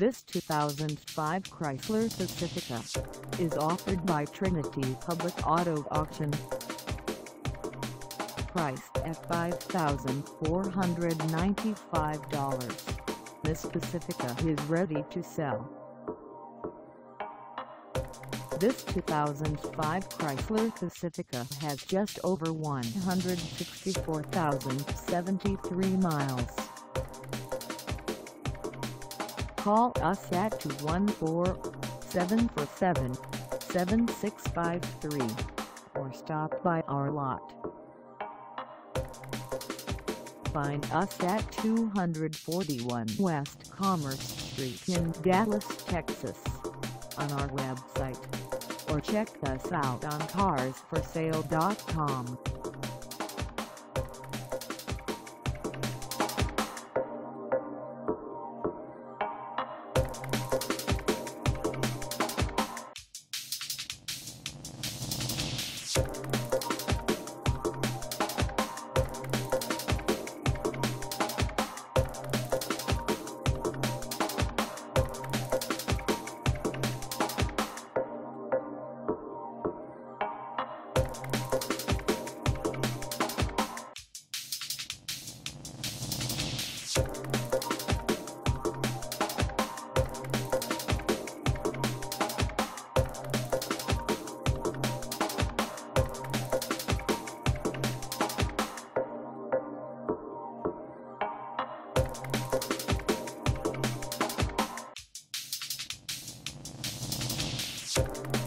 This 2005 Chrysler Pacifica is offered by Trinity Public Auto Auction. Priced at $5,495, this Pacifica is ready to sell. This 2005 Chrysler Pacifica has just over 164,073 miles. Call us at 214-747-7653 or stop by our lot. Find us at 241 West Commerce Street in Dallas, Texas on our website or check us out on carsforsale.com. Thank